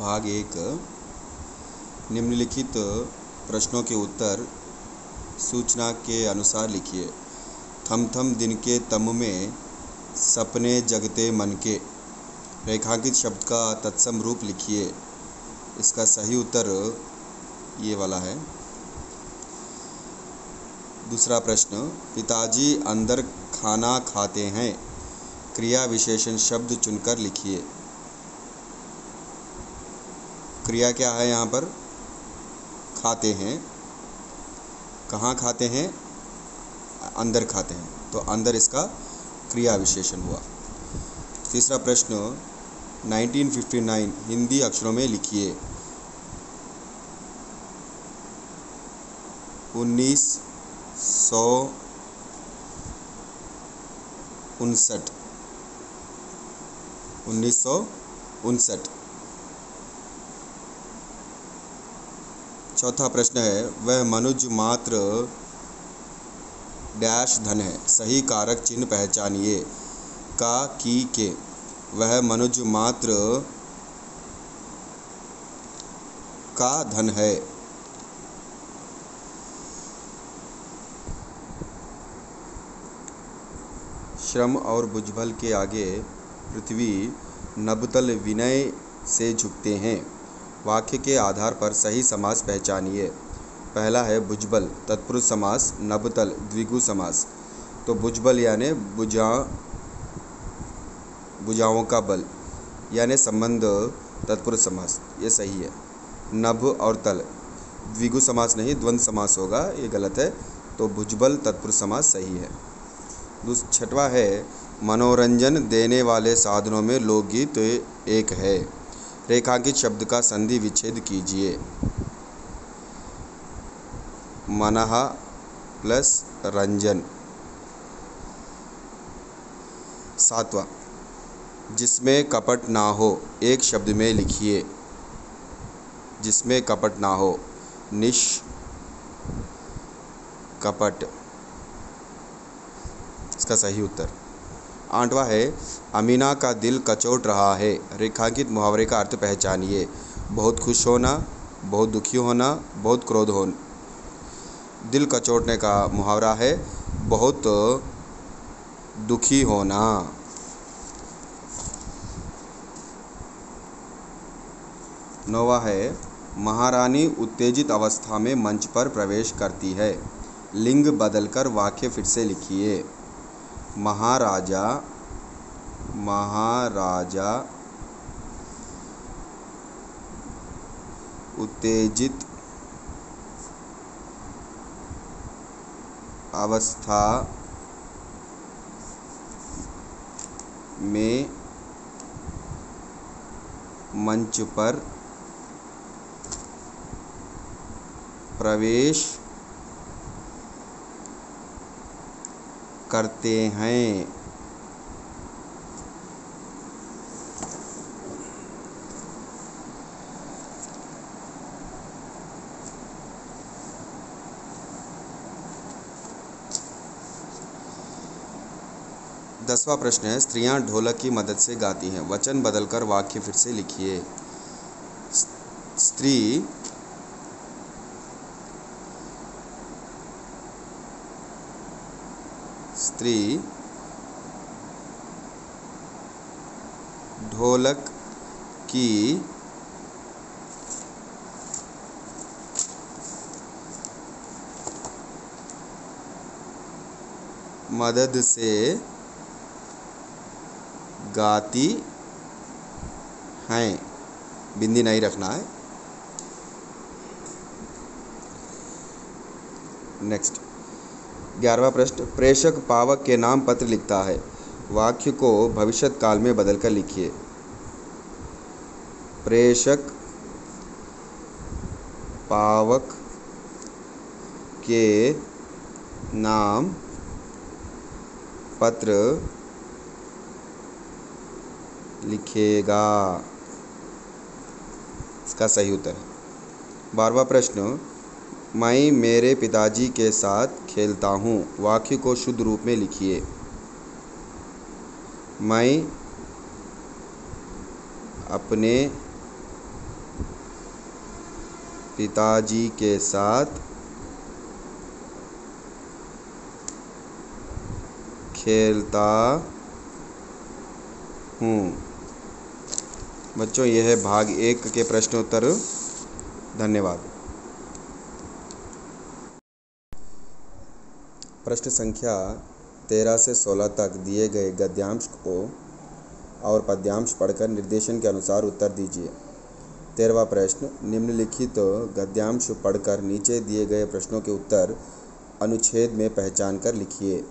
भाग एक, निम्नलिखित प्रश्नों के उत्तर सूचना के अनुसार लिखिए। थम थम दिन के तम में, सपने जगते मन के। रेखांकित शब्द का तत्सम रूप लिखिए। इसका सही उत्तर ये वाला है। दूसरा प्रश्न, पिताजी अंदर खाना खाते हैं। क्रिया विशेषण शब्द चुनकर लिखिए। क्रिया क्या है यहाँ पर? खाते हैं। कहाँ खाते हैं? अंदर खाते हैं। तो अंदर इसका क्रिया विशेषण हुआ। तीसरा प्रश्न 1959 हिंदी अक्षरों में लिखिए। उन्नीस सौ उनसठ। उन्नीस सौ उनसठ। चौथा प्रश्न है, वह मनुज मात्र डैश धन है, सही कारक चिन्ह पहचानिए। का, की, के। वह मनुज मात्र का धन है। श्रम और भुजबल के आगे पृथ्वी, नबतल विनय से झुकते हैं। वाक्य के आधार पर सही समास पहचानिए। पहला है भुजबल, तत्पुरुष समास नबतल द्विगु समास। तो भुजबल यानि बुझा बुझाओं का बल, यानि संबंध, तत्पुरुष समास, ये सही है। नभ और तल, द्विगु समास नहीं, द्वंद्व समास होगा, ये गलत है। तो भुजबल, तत्पुरुष समास सही है। छठवा है, मनोरंजन देने वाले साधनों में लोकगीत तो एक है। रेखांकित शब्द का संधि विच्छेद कीजिए। मनः प्लस रंजन। सातवां, जिसमें कपट ना हो, एक शब्द में लिखिए। जिसमें कपट ना हो, निश कपट। इसका सही उत्तर। आठवां है, अमीना का दिल कचोट रहा है। रेखांकित मुहावरे का अर्थ पहचानिए। बहुत खुश होना, बहुत दुखी होना, बहुत क्रोध हो दिल कचोटने का मुहावरा है, बहुत दुखी होना। नौवा है, महारानी उत्तेजित अवस्था में मंच पर प्रवेश करती है। लिंग बदलकर वाक्य फिर से लिखिए। महाराजा महाराजा उत्तेजित अवस्था में मंच पर प्रवेश करते हैं। दसवां प्रश्न है, स्त्रियाँ ढोलक की मदद से गाती हैं। वचन बदलकर वाक्य फिर से लिखिए। स्त्री स्त्री ढोलक की मदद से गाती हैं। बिंदी नहीं रखना है। नेक्स्ट ग्यारहवा प्रश्न प्रेषक पावक के नाम पत्र लिखता है। वाक्य को भविष्यत काल में बदलकर लिखिए। प्रेषक पावक के नाम पत्र लिखेगा। इसका सही उत्तर बारहवा प्रश्न मैं मेरे पिताजी के साथ खेलता हूँ। वाक्य को शुद्ध रूप में लिखिए। मैं अपने पिताजी के साथ खेलता हूँ। बच्चों, यह है भाग एक के प्रश्नोत्तर। धन्यवाद। प्रश्न संख्या तेरह से सोलह तक दिए गए गद्यांश को और पद्यांश पढ़कर निर्देशन के अनुसार उत्तर दीजिए। तेरहवा प्रश्न, निम्नलिखित तो गद्यांश पढ़कर नीचे दिए गए प्रश्नों के उत्तर अनुच्छेद में पहचान कर लिखिए।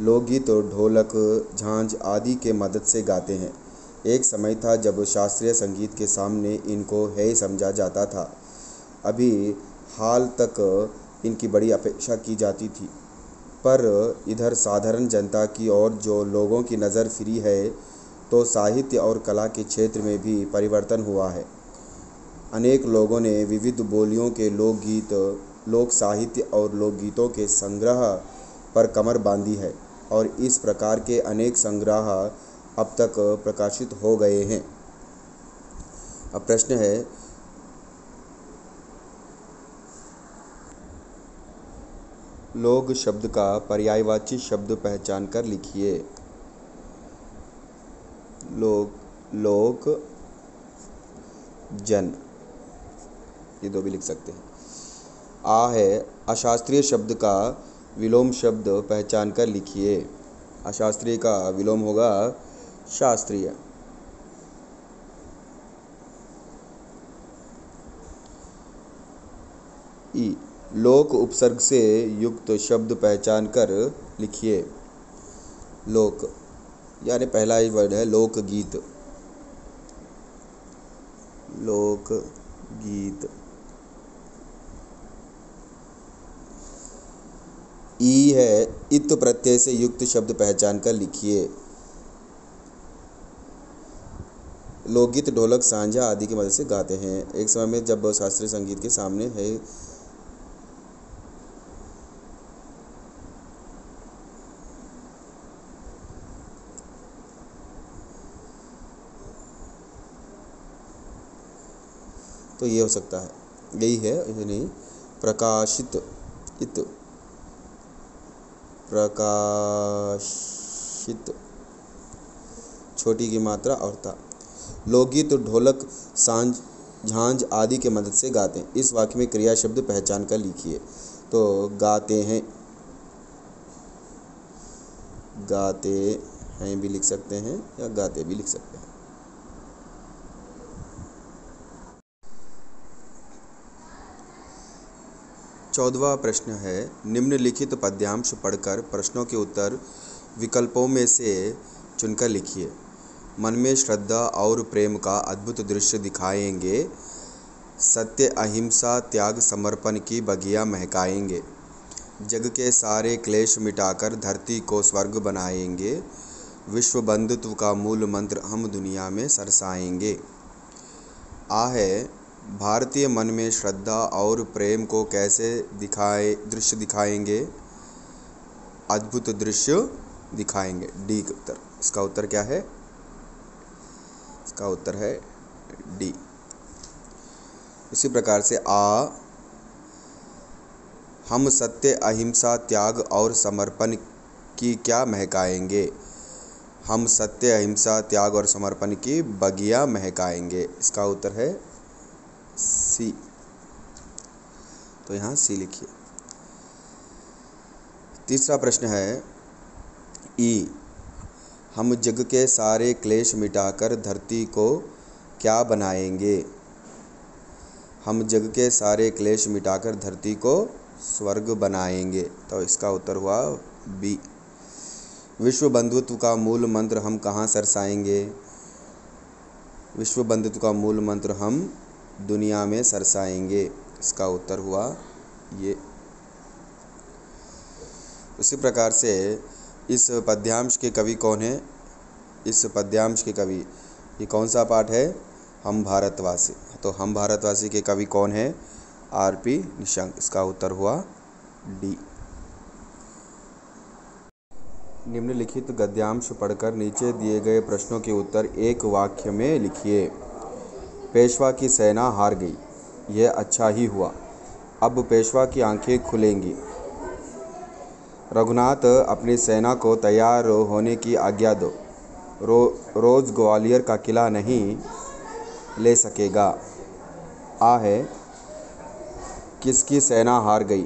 लोकगीत तो ढोलक, झांझ आदि के मदद से गाते हैं। एक समय था जब शास्त्रीय संगीत के सामने इनको है समझा जाता था। अभी हाल तक इनकी बड़ी अपेक्षा की जाती थी। पर इधर साधारण जनता की और जो लोगों की नज़र फिरी है तो साहित्य और कला के क्षेत्र में भी परिवर्तन हुआ है। अनेक लोगों ने विविध बोलियों के लोकगीत, लोक साहित्य और लोकगीतों के संग्रह पर कमर बांधी है और इस प्रकार के अनेक संग्रह अब तक प्रकाशित हो गए हैं। अब प्रश्न है लोग शब्द का पर्यायवाची शब्द पहचान कर लिखिए। लोक लोक जन। ये दो भी लिख सकते हैं। आ है, अशास्त्रीय शब्द का विलोम शब्द पहचान कर लिखिए। अशास्त्रीय का विलोम होगा शास्त्रीय। ई। लोक उपसर्ग से युक्त शब्द पहचान कर लिखिए। लोक, यानी पहला ही वर्ड है, लोकगीत। लोक गीत ई है, इत प्रत्यय से युक्त शब्द पहचान कर लिखिए। लोकगीत, ढोलक, सांझा आदि की मदद से गाते हैं। एक समय में जब शास्त्रीय संगीत के सामने है तो ये हो सकता है। यही है यानी प्रकाशित, इत। प्रकाशित। छोटी की मात्रा और था लोकगीत तो ढोलक, साँझ, झांझ आदि के मदद से गाते हैं। इस वाक्य में क्रिया शब्द पहचान कर लिखिए। तो गाते हैं। गाते हैं भी लिख सकते हैं या गाते भी लिख सकते हैं। चौदवा प्रश्न है, निम्नलिखित पद्यांश पढ़कर प्रश्नों के उत्तर विकल्पों में से चुनकर लिखिए। मन में श्रद्धा और प्रेम का अद्भुत दृश्य दिखाएँगे। सत्य, अहिंसा, त्याग, समर्पण की बगिया महकाएँगे। जग के सारे क्लेश मिटाकर धरती को स्वर्ग बनाएँगे। विश्व बंधुत्व का मूल मंत्र हम दुनिया में सरसाएँगे। आ है भारतीय मन में श्रद्धा और प्रेम को कैसे दिखाए, दृश्य दिखाएँगे? अद्भुत दृश्य दिखाएँगे। डी का उत्तर। इसका उत्तर क्या है? इसका उत्तर है डी। इसी प्रकार से आ, हम सत्य, अहिंसा, त्याग और समर्पण की क्या महकाएँगे? हम सत्य, अहिंसा, त्याग और समर्पण की बगिया महकाएँगे। इसका उत्तर है सी। तो यहाँ सी लिखिए। तीसरा प्रश्न है, ई, हम जग के सारे क्लेश मिटाकर धरती को क्या बनाएँगे? हम जग के सारे क्लेश मिटाकर धरती को स्वर्ग बनाएँगे। तो इसका उत्तर हुआ बी। विश्व बंधुत्व का मूल मंत्र हम कहाँ सरसाएँगे? विश्व बंधुत्व का मूल मंत्र हम दुनिया में सरसाएँगे। इसका उत्तर हुआ ये। उसी प्रकार से इस पद्यांश के कवि कौन है? इस पद्यांश के कवि, ये कौन सा पाठ है? हम भारतवासी। तो हम भारतवासी के कवि कौन है? R P Nishank. इसका उत्तर हुआ डी। निम्नलिखित गद्यांश पढ़कर नीचे दिए गए प्रश्नों के उत्तर एक वाक्य में लिखिए। पेशवा की सेना हार गई। यह अच्छा ही हुआ। अब पेशवा की आँखें खुलेंगी। रघुनाथ अपनी सेना को तैयार होने की आज्ञा दो। रो, रोज़ ग्वालियर का किला नहीं ले सकेगा। आ है, किसकी सेना हार गई?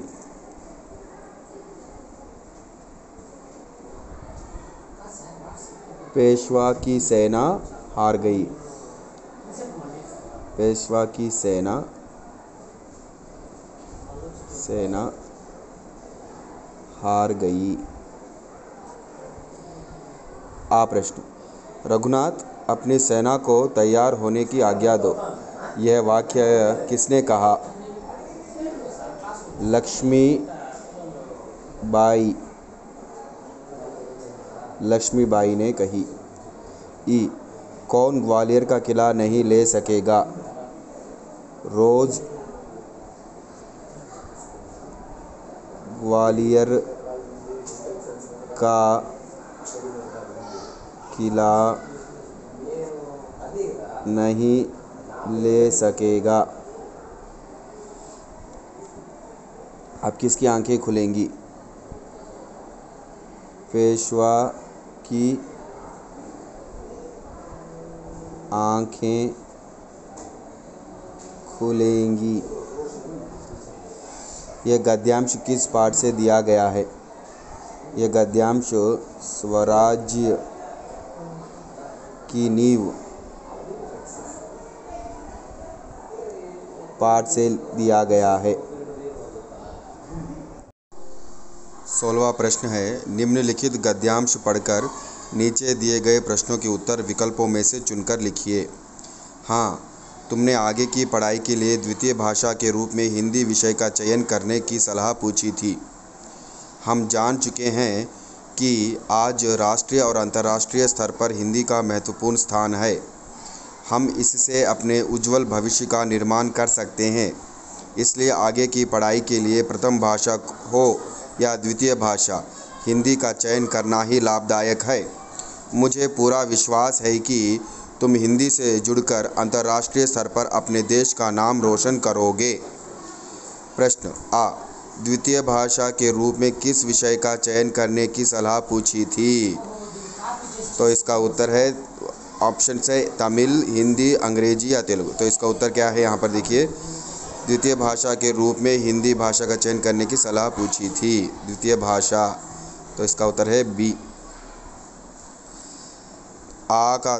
पेशवा की सेना हार गई। पेशवा की सेना सेना हार गई। आ प्रश्न। रघुनाथ, अपनी सेना को तैयार होने की आज्ञा दो। यह वाक्य किसने कहा? लक्ष्मी बाई। लक्ष्मीबाई ने कही। ई, कौन ग्वालियर का किला नहीं ले सकेगा? रोज़ ग्वालियर का किला नहीं ले सकेगा। अब किसकी आँखें खुलेंगी? पेशवा की आँखें खुलेंगी। यह गद्यांश किस पाठ से दिया गया है? यह गद्यांश स्वराज्य की नींव पाठ से दिया गया है। सोलवा प्रश्न है, निम्नलिखित गद्यांश पढ़कर नीचे दिए गए प्रश्नों के उत्तर विकल्पों में से चुनकर लिखिए। हाँ तुमने आगे की पढ़ाई के लिए द्वितीय भाषा के रूप में हिंदी विषय का चयन करने की सलाह पूछी थी। हम जान चुके हैं कि आज राष्ट्रीय और अंतर्राष्ट्रीय स्तर पर हिंदी का महत्वपूर्ण स्थान है। हम इससे अपने उज्जवल भविष्य का निर्माण कर सकते हैं। इसलिए आगे की पढ़ाई के लिए प्रथम भाषा हो या द्वितीय भाषा, हिंदी का चयन करना ही लाभदायक है। मुझे पूरा विश्वास है कि तुम हिंदी से जुड़कर अंतर्राष्ट्रीय स्तर पर अपने देश का नाम रोशन करोगे। प्रश्न, आ, द्वितीय भाषा के रूप में किस विषय का चयन करने की सलाह पूछी थी? तो इसका उत्तर है ऑप्शन से तमिल, हिंदी, अंग्रेज़ी या तेलुगु। तो इसका उत्तर क्या है यहाँ पर देखिए। द्वितीय भाषा के रूप में हिंदी भाषा का चयन करने की सलाह पूछी थी। द्वितीय भाषा तो इसका उत्तर है बी। आ का